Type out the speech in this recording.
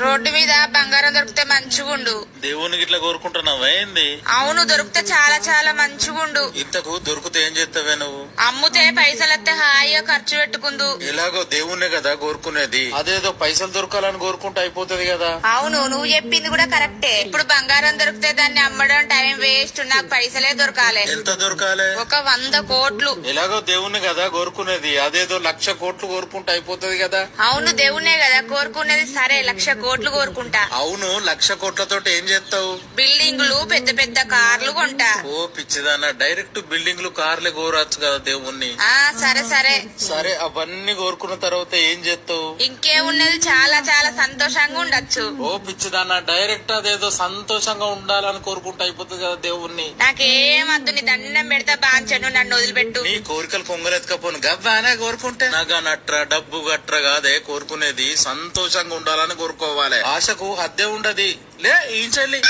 Road మీద బంగారం దొరికితే మంచిగుండు. దేవునికి ఇట్లా కోరుకుంటున్నావా ఏంది? అవును దొరికితే చాలా చాలా మంచిగుండు. ఇంతకు దొరికితే ఏం చేస్తావే? నువ్వు? అమ్ముతే పైసలత్తే హాయిగా ఖర్చు పెట్టుకుందు. ఎలాగో దేవుణ్ణే కదా కోరుకునేది. అదేదో పైసలు దొరకాలని కోరుకుంటే అయిపోతుంది కదా. అవును నువ్వు చెప్పింది కూడా కరెక్టే. ఇప్పుడు బంగారం దొరికితే దాన్ని అమ్మడం టైం వేస్ట్. నాకు పైసలే దొరకాలి. ఎంత దొరకాలే? ఒక వంద కోట్లు. ఎలాగో దేవుణ్ణి కదా కోరుకునేది. అదేదో లక్ష కోట్లు కోరుకుంటే అయిపోతుంది కదా. అవును దేవునే కదా కోరుకునేది. సరే లక్ష కోట్లు కోరుకుంటా. అవును లక్ష కోట్లతో ఏం చేస్తావు? బిల్డింగులు పెద్ద పెద్ద కార్లు ఓ పిచ్చిదానా డైరెక్ట్ బిల్డింగ్లు కార్లే కోరచ్చు కదా దేవుణ్ణి. ఆ సరే సరే. సరే అవన్నీ కోరుకున్న తర్వాత ఏం చేస్తావు? ఇంకేమున్నది చాలా చాలా సంతోషంగా ఉండొచ్చు. ఓ పిచ్చిదానా డైరెక్ట్ అదేదో సంతోషంగా ఉండాలని కోరుకుంటే అయిపోతుంది కదా దేవుణ్ణి. నాకేమద్దు నీ దండం పెడతా బాంచను నన్ను వదిలిపెట్టు. నీ కోరికలు కొంగలెత్తుకపోను గవ్వానే కోరుకుంటే? నగ నట్ర డబ్బు గట్ర కాదే కోరుకునేది సంతోషంగా ఉండాలని కోరుకోవాలి. ఆశకు హద్దే ఉండది. లే ఈ చెల్లి.